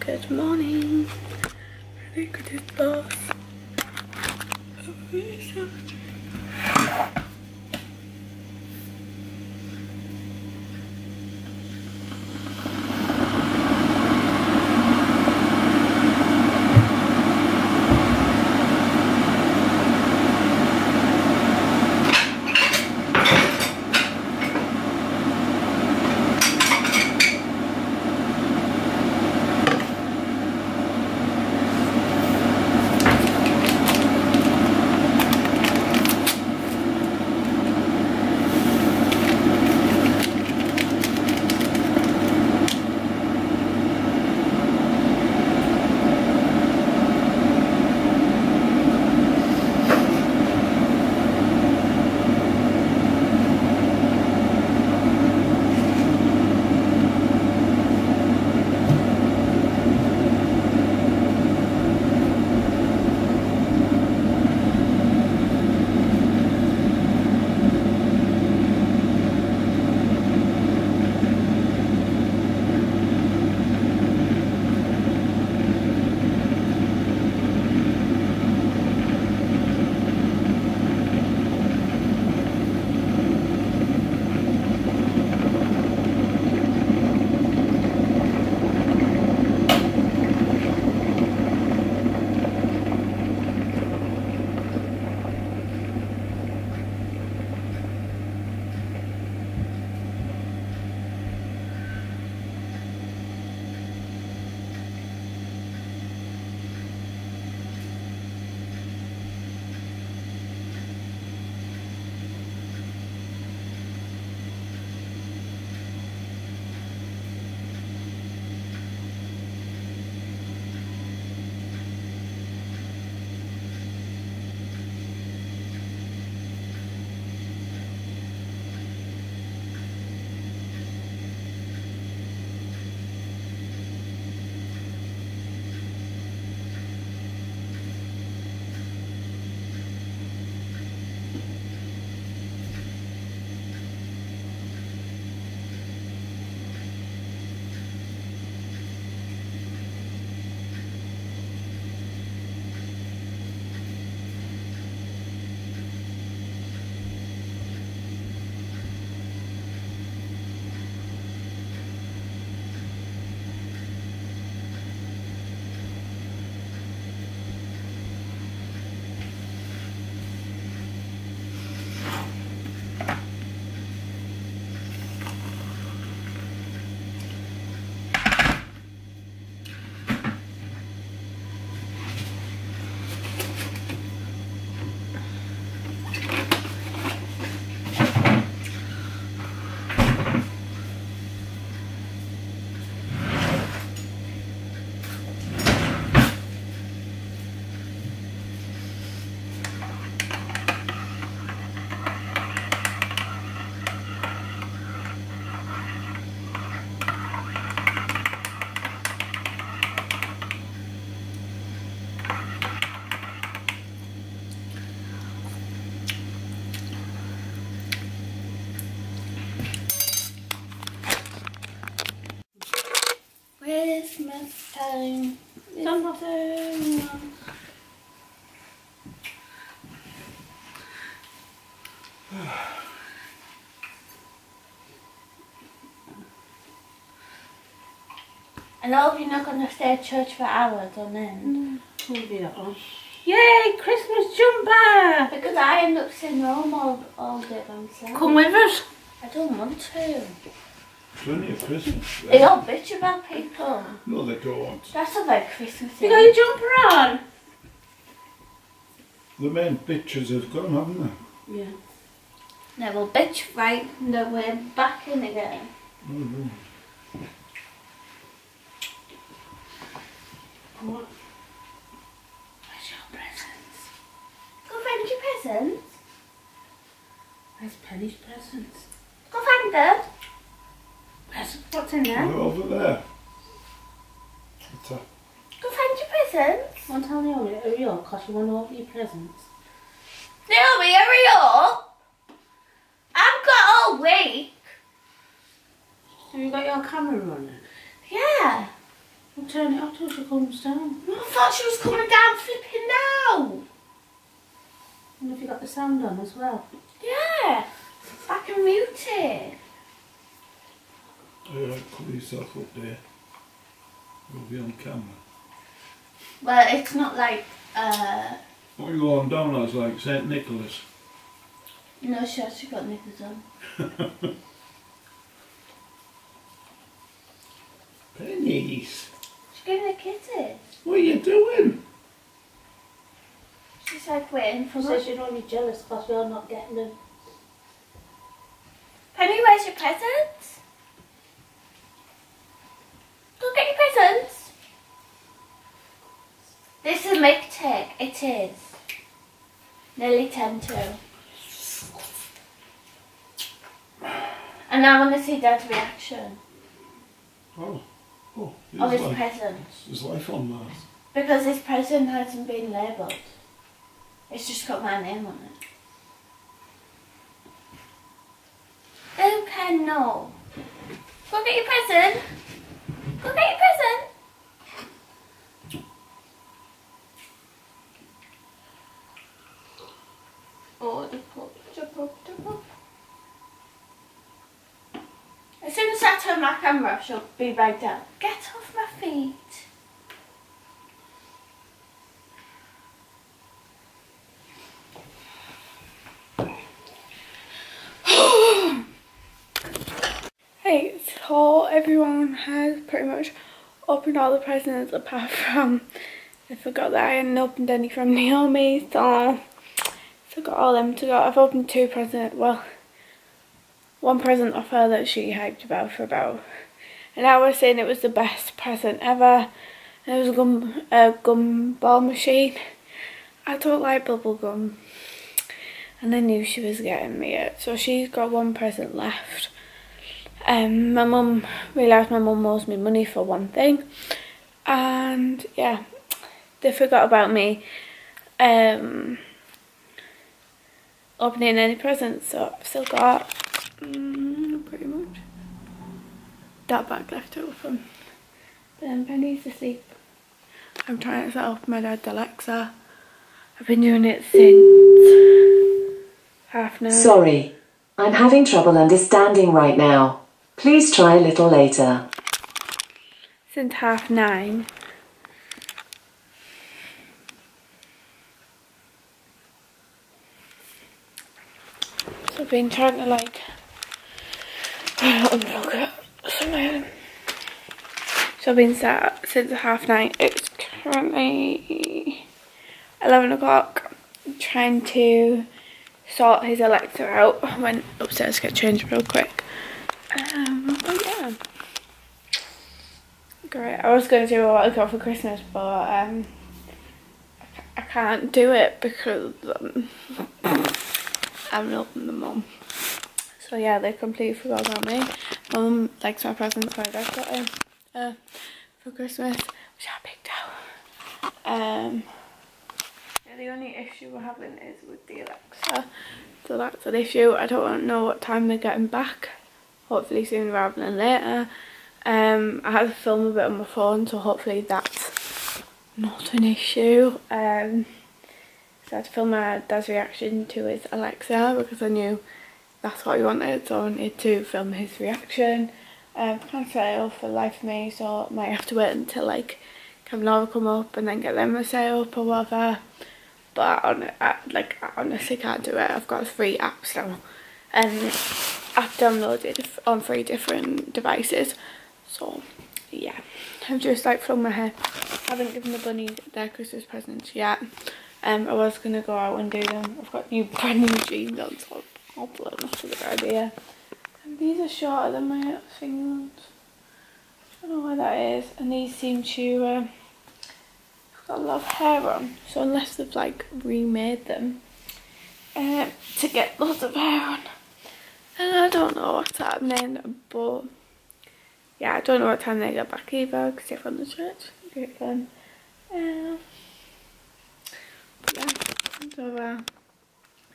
Good morning. Look at this boss. Christmas I hope you're not going to stay at church for hours on end. Mm, maybe that one. Yay, Christmas jumper! Because I end up sitting home all, all day by myself. Come with us. I don't want to. Plenty of Christmas. They all bitch about people. No, they don't. That's not very Christmas. You got your jumper on? The main bitches have gone, haven't they? Yeah. No, well, bitch right that we're back in again. Mm-hmm. What? Where's your presents? Go find your presents. Where's Penny's presents? Go find them. Where's, what's in They're there? over there. What's that? Go find your presents. Don't tell Naomi, hurry up, because you want to open your presents. Naomi, hurry up. I've got all week. Have you got your camera running? Yeah. We'll turn it off till she comes down. I thought she was coming down flipping now. And have you got the sound on as well? Yeah. I can mute it. Alright, put yourself up there. You'll be on camera. Well, it's not like, uh, What are you going down as like St Nicholas? No, she actually got knickers on. Pennies! She's giving the kitties. What are you doing? She's like waiting for She me. says you're only jealous because we're not getting them. Penny, where's your presents? Go get your presents. This is a milk take. It is. Nearly ten too. And I want to see Dad's reaction Oh, oh, of there's his life, presents. there's life on Mars. Because his present hasn't been labelled. It's just got my name on it. Okay, no. Go get your present. Go get your present. Oh, the pup, the pup, the pup. As soon as I turn my camera off, she'll be right down. Get off my feet. Hey, so everyone has pretty much opened all the presents apart from I forgot that I hadn't opened any from Naomi, so I got all them to go. I've opened two presents, well, one present off her that she hyped about for about an hour saying it was the best present ever. And it was a gum, a gumball machine. I don't like bubble gum. And I knew she was getting me it. So she's got one present left. Um, my mum realised my mum owes me money for one thing, and yeah, they forgot about me um, opening any presents. So I've still got mm, pretty much that bag left open. But then Penny's asleep. I'm trying to set up my dad's Alexa. I've been doing it since half nine. Sorry, I'm having trouble understanding right now. Please try a little later. since half nine. So I've been trying to like So I've been sat since half nine. It's currently eleven o'clock. Trying to sort his Alexa out. I went upstairs to get changed real quick. Um, but yeah. Great. I was going to do a while ago for Christmas, but um, I can't do it because um, I'm not the mum. So yeah, they completely forgot about me. Mum likes my presents my dad got him uh, for Christmas, which I picked out. Um, yeah, the only issue we're having is with the Alexa. So that's an issue. I don't know what time they're getting back. Hopefully sooner rather than later. Um, I had to film a bit on my phone, so hopefully that's not an issue. Um, so I had to film my dad's reaction to his Alexa because I knew that's what he wanted, so I wanted to film his reaction. Um, can't up for the life of me, so I might have to wait until like Kevin Laura come up and then get them to set up or whatever. But I, hon- I, like I honestly can't do it. I've got three apps now, and I've downloaded on three different devices. So yeah, I've just like flung my hair. I haven't given the bunny their Christmas presents yet. Um, I was gonna go out and do them. I've got new brand new jeans on, so hopefully not a good idea. These are shorter than my ones. I don't know why that is. And these seem to um, got a lot of hair on. So unless they've like remade them uh, to get lots of hair on. And I don't know what's happening, but yeah, I don't know what time they get back either because they're from the church. Great fun. Um, but yeah, so uh,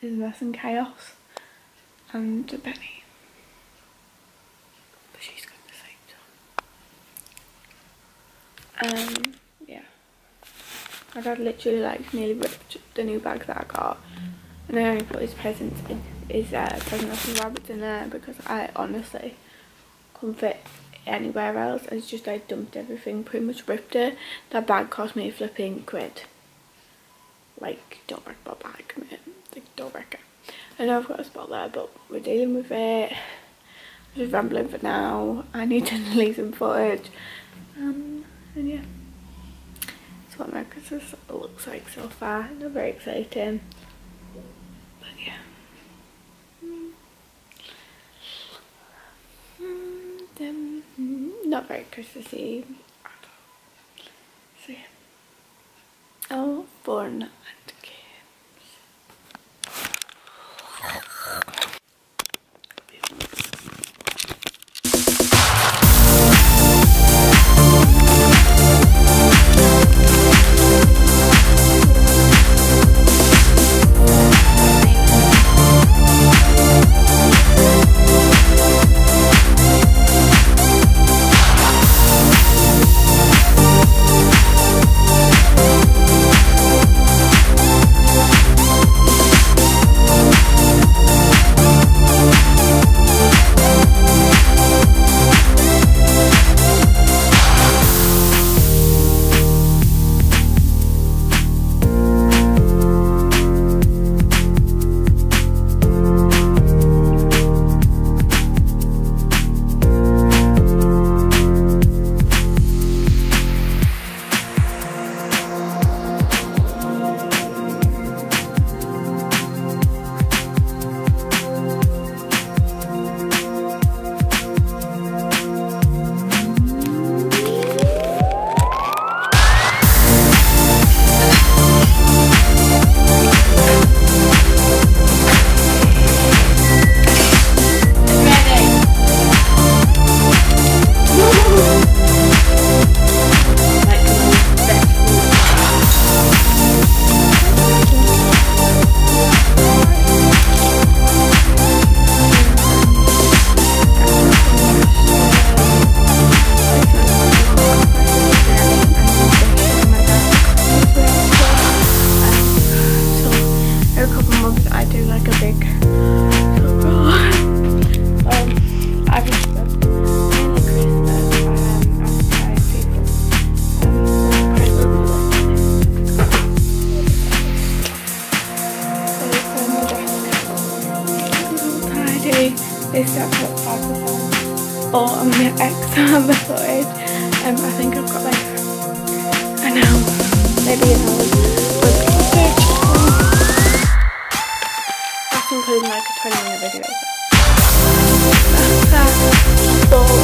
there's mess and chaos and Benny. But she's going to sleep, so Um, yeah. My dad literally like nearly ripped the new bag that I got. And I only put his presents in his uh, present of his rabbits in there because I honestly couldn't fit anywhere else. and It's just I dumped everything, pretty much ripped it. That bag cost me a flipping quid. Like, don't wreck my bag, mate. Like, don't wreck it. I know I've got a spot there, but we're dealing with it. Just rambling for now. I need to delete some footage. Um, and yeah. That's what my Christmas looks like so far. Not very exciting. But yeah. Mm, not very Christmassy. So yeah. Oh, fun I. Um, I think I've got like an hour, maybe an hour. That's including like a 20 minute video. That's that.